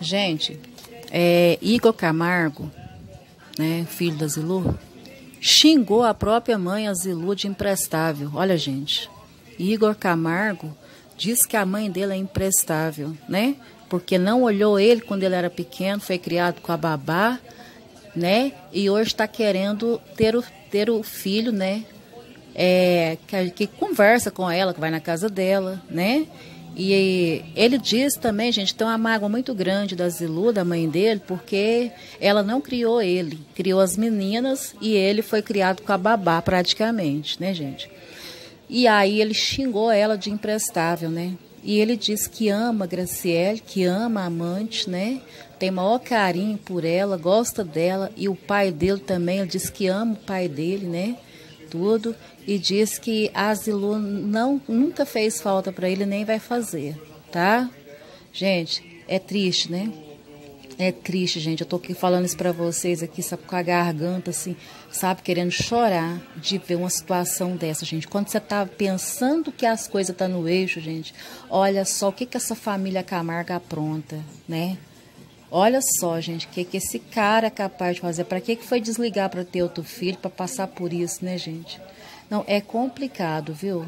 Gente, é, Igor Camargo, né, filho da Zilu, xingou a própria mãe, a Zilu, de imprestável. Olha, gente, Igor Camargo diz que a mãe dele é imprestável, né? Porque não olhou ele quando ele era pequeno, foi criado com a babá, né? E hoje está querendo ter o, ter o filho, né? É, que, que conversa com ela, que vai na casa dela, né? E ele diz também, gente, tem uma mágoa muito grande da Zilu, da mãe dele, porque ela não criou ele, criou as meninas e ele foi criado com a babá praticamente, né, gente? E aí ele xingou ela de imprestável, né? E ele diz que ama Graciele, que ama a amante, né? Tem maior carinho por ela, gosta dela. E o pai dele também, ele diz que ama o pai dele, né? Tudo e diz que a Zilu não, nunca fez falta para ele nem vai fazer, tá? Gente, é triste, né? É triste, gente. Eu tô aqui falando isso para vocês aqui, sabe, com a garganta assim, sabe, querendo chorar de ver uma situação dessa, gente. Quando você tá pensando que as coisas tá no eixo, gente, olha só o que que essa família Camargo apronta, né? Olha só, gente, o que, que esse cara é capaz de fazer. Para que, que foi desligar para ter outro filho, para passar por isso, né, gente? Não, é complicado, viu?